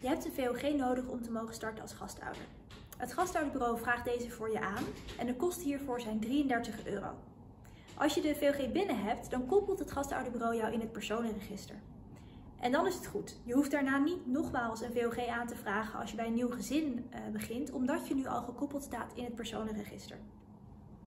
Je hebt een VOG nodig om te mogen starten als gastouder. Het gastouderbureau vraagt deze voor je aan en de kosten hiervoor zijn 33 euro. Als je de VOG binnen hebt, dan koppelt het gastouderbureau jou in het personenregister. En dan is het goed. Je hoeft daarna niet nogmaals een VOG aan te vragen als je bij een nieuw gezin eh, begint, omdat je nu al gekoppeld staat in het personenregister.